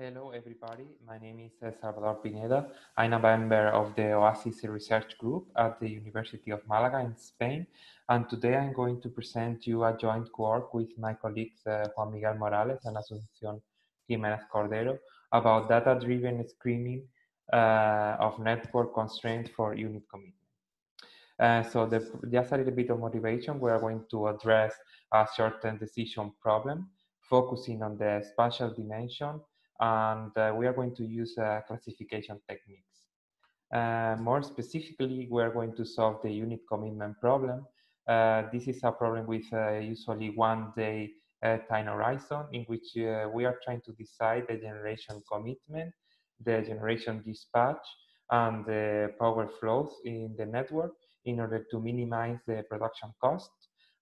Hello, everybody. My name is uh, Salvador Pineda. I'm a member of the OASYS Research Group at the University of Malaga in Spain. And today I'm going to present you a joint work with my colleagues uh, Juan Miguel Morales and Asuncion Jimenez Cordero about data-driven screening uh, of network constraints for unit commitment. Uh, so the, just a little bit of motivation, we are going to address a certain decision problem, focusing on the spatial dimension and uh, we are going to use uh, classification techniques. Uh, more specifically, we are going to solve the unit commitment problem. Uh, this is a problem with uh, usually one day uh, time horizon in which we are trying to decide the generation commitment, the generation dispatch, and the power flows in the network in order to minimize the production cost.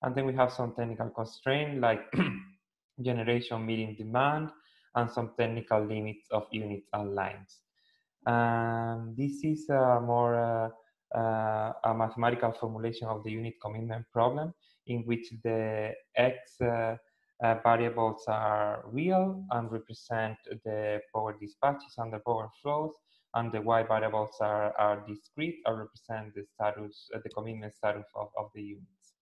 And then we have some technical constraints like generation meeting demand, and some technical limits of units and lines. Um, this is a more uh, uh, a mathematical formulation of the unit commitment problem in which the x uh, uh variables are real and represent the power dispatches and the power flows, and the y variables are, are discrete and represent the status, uh, the commitment status of, of the units.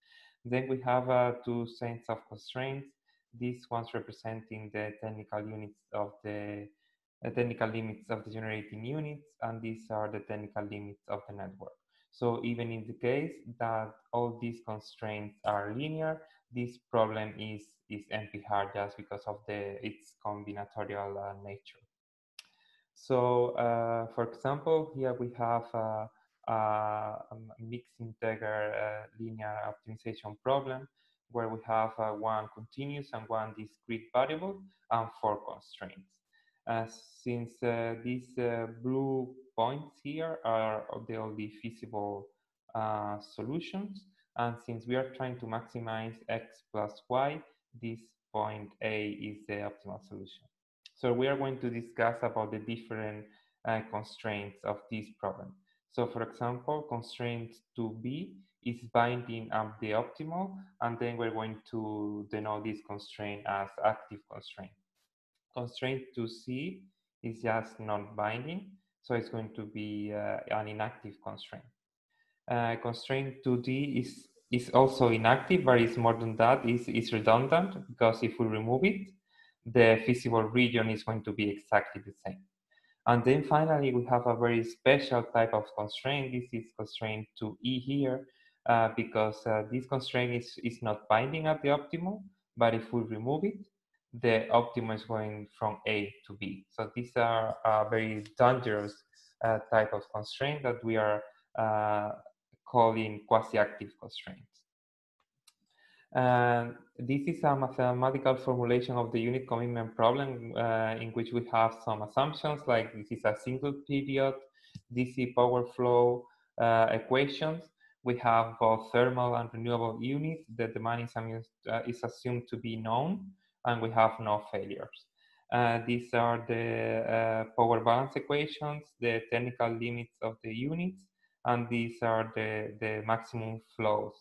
Then we have uh, two sets of constraints these ones representing the technical units of the uh, technical limits of the generating units, and these are the technical limits of the network. So even in the case that all these constraints are linear, this problem is, is NP-hard just because of the its combinatorial uh, nature. So uh, for example, here we have uh, a mixed integer uh, linear optimization problem where we have uh, one continuous and one discrete variable and four constraints. Uh, since uh, these uh, blue points here are the only feasible uh, solutions, and since we are trying to maximize x plus y, this point A is the optimal solution. So we are going to discuss about the different uh, constraints of this problem. So for example, constraint 2b is binding up the optimal, and then we're going to denote this constraint as active constraint. Constraint to C is just not binding, so it's going to be uh, an inactive constraint. Uh, constraint to D is, is also inactive, but it's more than that, it's, it's redundant, because if we remove it, the feasible region is going to be exactly the same. And then finally, we have a very special type of constraint. This is constraint to E here, uh, because uh, this constraint is, is not binding at the optimal, but if we remove it, the optimum is going from A to B. So these are a very dangerous uh, type of constraint that we are uh, calling quasi-active constraints. And this is a mathematical formulation of the unit commitment problem uh, in which we have some assumptions like this is a single period, DC power flow uh, equations we have both thermal and renewable units. That the demand is, uh, is assumed to be known, and we have no failures. Uh, these are the uh, power balance equations, the technical limits of the units, and these are the, the maximum flows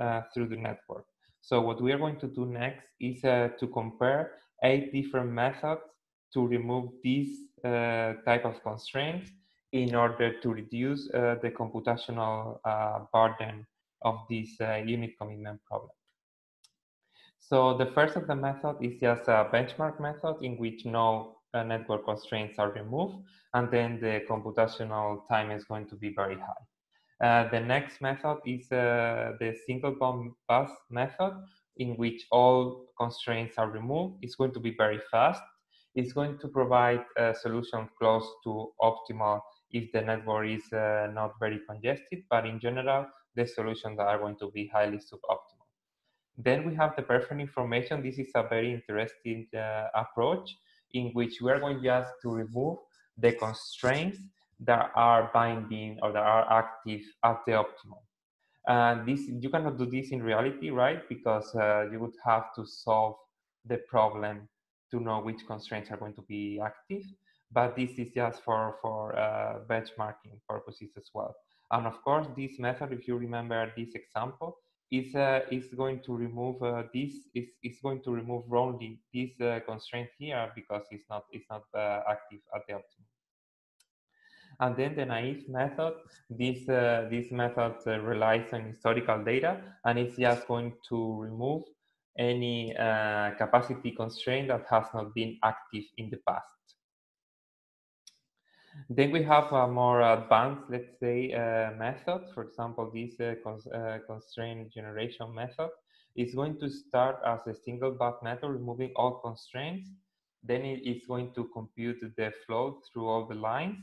uh, through the network. So what we are going to do next is uh, to compare eight different methods to remove these type of constraints in order to reduce uh, the computational uh, burden of this uh, unit commitment problem. So the first of the method is just a benchmark method in which no uh, network constraints are removed, and then the computational time is going to be very high. Uh, the next method is uh, the single bomb bus method, in which all constraints are removed. It's going to be very fast. It's going to provide a solution close to optimal if the network is uh, not very congested, but in general, the solutions are going to be highly suboptimal. Then we have the perfect information. This is a very interesting uh, approach in which we are going just to remove the constraints that are binding or that are active at the optimal. And this you cannot do this in reality, right? Because uh, you would have to solve the problem to know which constraints are going to be active but this is just for, for uh, benchmarking purposes as well. And of course, this method, if you remember this example, is uh, is going to remove uh, this is is going to remove only this uh, constraint here because it's not it's not uh, active at the optimum. And then the naive method, this uh, this method relies on historical data and it's just going to remove any capacity constraint that has not been active in the past. Then we have a more advanced, let's say, uh, method. For example, this uh, cons uh, constraint generation method is going to start as a single bus method, removing all constraints. Then it is going to compute the flow through all the lines.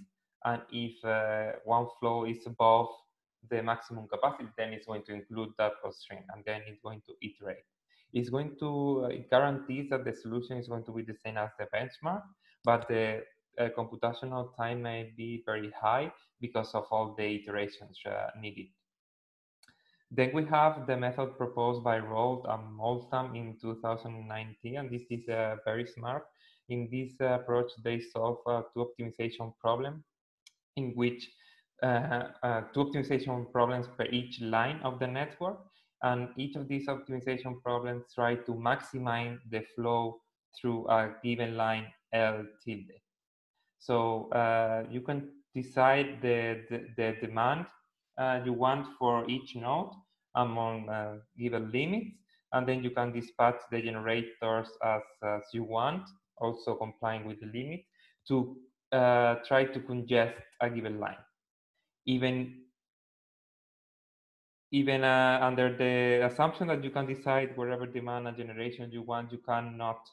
And if uh, one flow is above the maximum capacity, then it's going to include that constraint. And then it's going to iterate. It's going to, uh, it guarantees that the solution is going to be the same as the benchmark, but the uh, computational time may be very high because of all the iterations uh, needed. Then we have the method proposed by Roald and Molzahn in 2019, and this is uh, very smart. In this approach, they solve two optimization problem in which uh, two optimization problems per each line of the network. And each of these optimization problems try to maximize the flow through a given line L tilde. So uh, you can decide the, the, the demand uh, you want for each node among uh, given limits, and then you can dispatch the generators as, as you want, also complying with the limit, to uh, try to congest a given line. Even even uh, under the assumption that you can decide wherever demand and generation you want, you cannot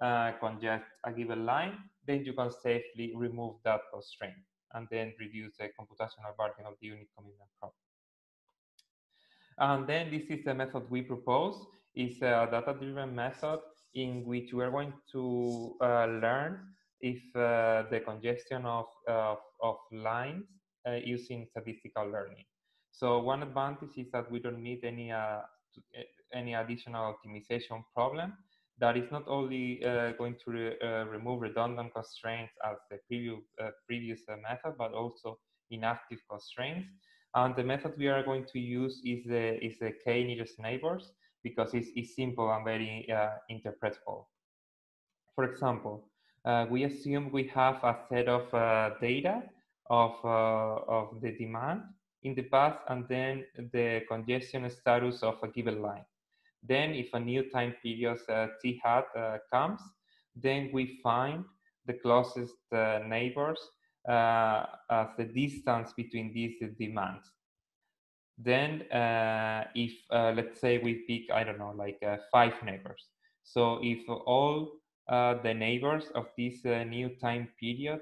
uh, congest a given line, then you can safely remove that constraint and then reduce the computational burden of the unit commitment problem. And then this is the method we propose. It's a data-driven method in which we are going to uh, learn if uh, the congestion of, of, lines uh, using statistical learning. So one advantage is that we don't need any, uh, any additional optimization problem that is not only uh, going to re, uh, remove redundant constraints as the previous, uh, previous uh, method, but also inactive constraints. And the method we are going to use is the, is the k nearest neighbors because it's, it's simple and very interpretable. For example, we assume we have a set of data of, of the demand in the past and then the congestion status of a given line. Then if a new time period uh, t hat uh, comes, then we find the closest uh, neighbors uh, as the distance between these demands. Then uh, if, uh, let's say we pick, I don't know, like five neighbors. So if all the neighbors of this new time period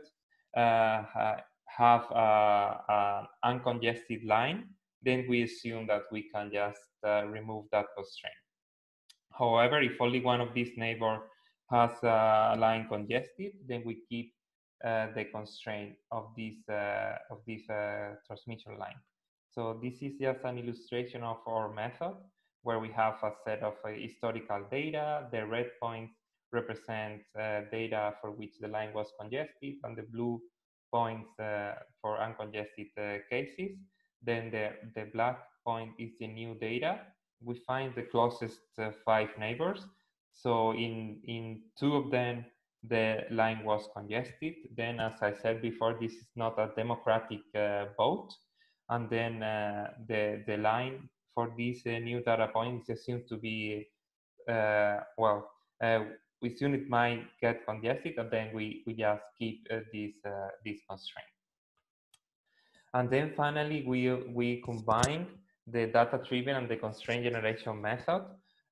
have an uncongested line, then we assume that we can just remove that constraint. However, if only one of these neighbor has a line congested, then we keep uh, the constraint of this uh, of this uh, transmission line. So this is just an illustration of our method where we have a set of uh, historical data. The red points represent uh, data for which the line was congested, and the blue points uh, for uncongested cases. Then the, the black point is the new data we find the closest uh, five neighbors. So in, in two of them, the line was congested. Then, as I said before, this is not a democratic uh, vote. And then uh, the, the line for these uh, new data points assumed to be, uh, well, uh, we assume it might get congested, and then we, we just keep this, this constraint. And then finally, we, we combine the data-driven and the constraint generation method.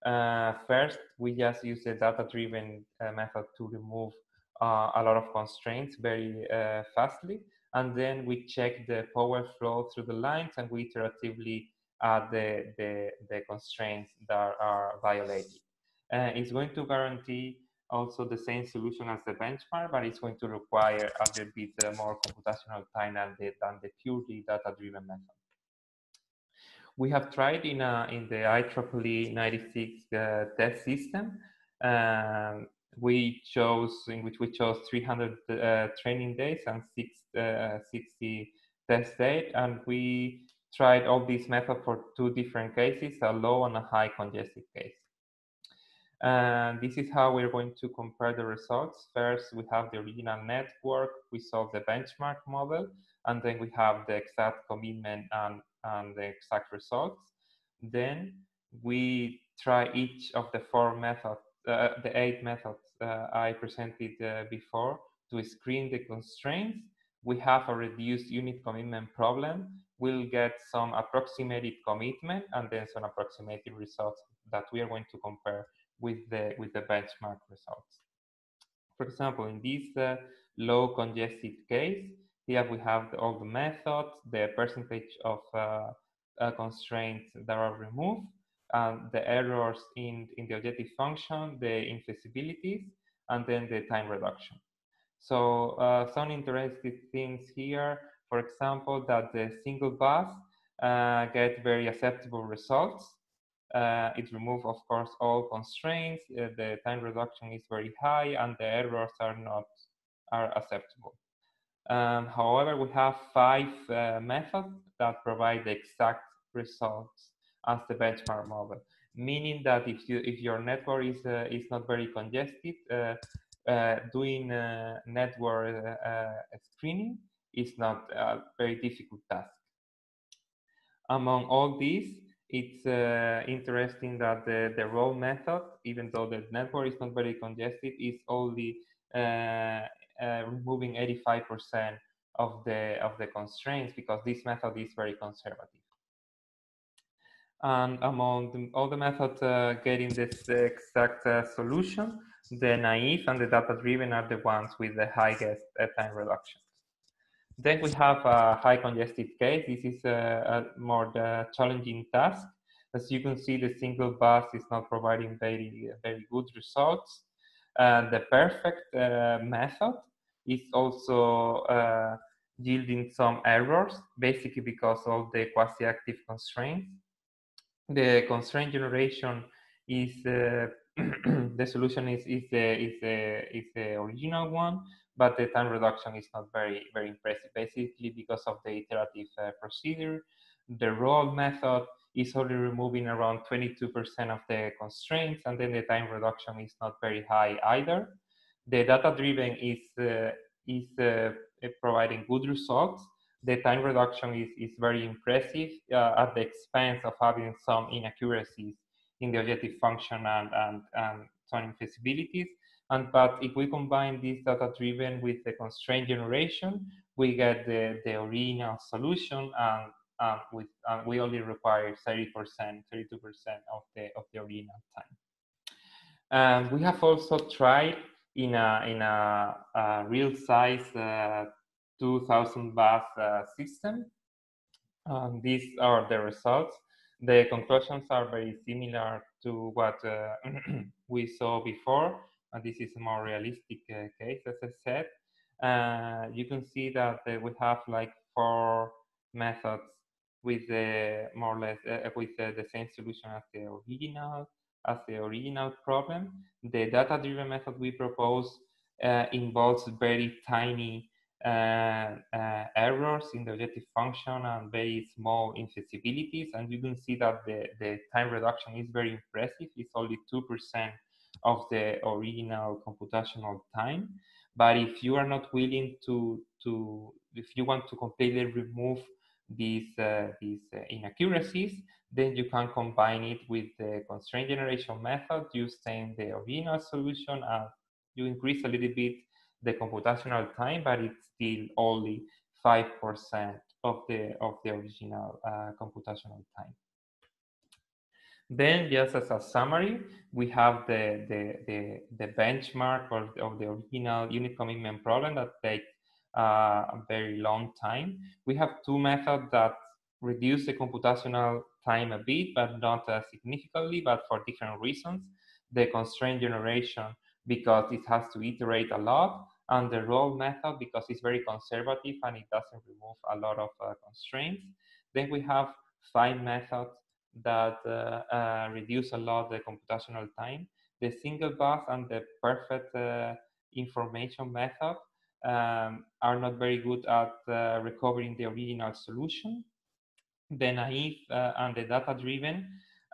Uh, first, we just use the data-driven uh, method to remove uh, a lot of constraints very uh, fastly. And then we check the power flow through the lines and we iteratively add the, the, the constraints that are violated. Uh, it's going to guarantee also the same solution as the benchmark, but it's going to require a little bit uh, more computational time than the, than the purely data-driven method we have tried in, a, in the IEEE 96 uh, test system. Um, we chose, in which we chose 300 uh, training days and six, uh, 60 test days, and we tried all these methods for two different cases, a low and a high congested case. And this is how we're going to compare the results. First, we have the original network, we solve the benchmark model, and then we have the exact commitment and, and the exact results. Then we try each of the four methods, uh, the eight methods uh, I presented uh, before to screen the constraints. We have a reduced unit commitment problem. We'll get some approximated commitment and then some approximated results that we are going to compare with the, with the benchmark results. For example, in this uh, low congested case, here we have the, all the methods, the percentage of uh, uh, constraints that are removed, the errors in, in the objective function, the infeasibilities, and then the time reduction. So uh, some interesting things here, for example, that the single bus uh, get very acceptable results uh, it removes, of course, all constraints. Uh, the time reduction is very high, and the errors are not are acceptable. Um, however, we have five uh, methods that provide the exact results as the benchmark model, meaning that if you if your network is uh, is not very congested, uh, uh, doing network screening is not a very difficult task. Among all these, it's uh, interesting that the, the method, even though the network is not very congested, is only uh, uh, removing 85% of the of the constraints because this method is very conservative. And among the, all the methods uh, getting this exact uh, solution, the naive and the data-driven are the ones with the highest uh, time reduction. Then we have a high congested case. This is a, a more the challenging task. As you can see, the single bus is not providing very, very good results. The perfect uh, method is also uh, yielding some errors, basically because of the quasi-active constraints. The constraint generation is uh, the solution is, is the is the is the original one, but the time reduction is not very, very impressive, basically because of the iterative uh, procedure. The Roald method is only removing around 22% of the constraints, and then the time reduction is not very high either. The data-driven is, uh, is uh, providing good results. The time reduction is, is very impressive uh, at the expense of having some inaccuracies in the objective function and, and, and some infeasibilities. And but if we combine this data driven with the constraint generation, we get the, the original solution and um, with um, we only require 30%, 32% of the of the original time. And we have also tried in a in a, a real size uh, 2000 bus uh, system. Um, these are the results. The conclusions are very similar to what uh, we saw before and this is a more realistic uh, case, as I said. Uh, you can see that uh, we have like four methods with more or less with the same solution as the original as the original problem. The data-driven method we propose uh, involves very tiny uh, uh, errors in the objective function and very small infeasibilities. And you can see that the, the time reduction is very impressive. It's only 2% of the original computational time. But if you are not willing to, to if you want to completely remove these, uh, these uh, inaccuracies, then you can combine it with the constraint generation method using the original solution and you increase a little bit the computational time, but it's still only 5% of the, of the original uh, computational time. Then just as a summary, we have the, the, the, the benchmark of, of the original unit commitment problem that takes uh, a very long time. We have two methods that reduce the computational time a bit, but not uh, significantly, but for different reasons. The constraint generation, because it has to iterate a lot, and the Roald method, because it's very conservative and it doesn't remove a lot of uh, constraints. Then we have five methods that uh, uh, reduce a lot the computational time. The single bus and the perfect uh, information method um, are not very good at recovering the original solution. The naive uh, and the data-driven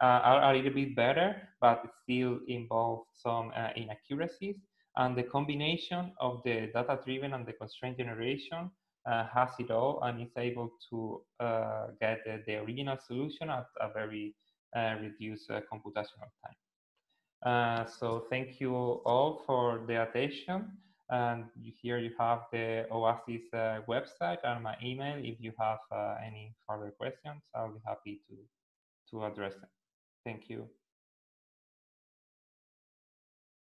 uh, are a little bit better, but still involve some uh, inaccuracies. And the combination of the data-driven and the constraint generation uh, has it all and is able to uh, get the, the, original solution at a very uh, reduced computational time. so thank you all for the attention. And here you have the OASYS uh, website and my email. If you have uh, any further questions, I'll be happy to, to address them. Thank you.